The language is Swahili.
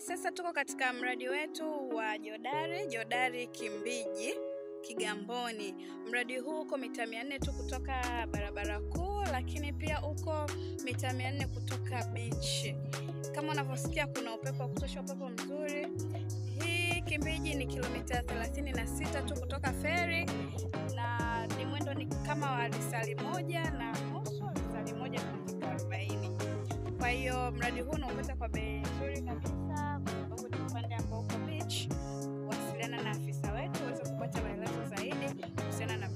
sasa tuko katika mradi wetu wa Jodari, Jodari Kimbiji Kigamboni. Mradi huu uko mita mia nne tu kutoka barabara kuu, lakini pia uko mita mia nne kutoka beach. Kama unavyosikia kuna upepo wa kutosha, upepo mzuri. Hii Kimbiji ni kilomita 36 tu kutoka feri, na ni mwendo ni kama wa lisali moja na Kwa hiyo mradi huu unaopata kwa bei nzuri kabisa, kwa sababu ni upande ambao uko bich Wasiliana na afisa wetu uweze kupata maelezo zaidi kuhusiana na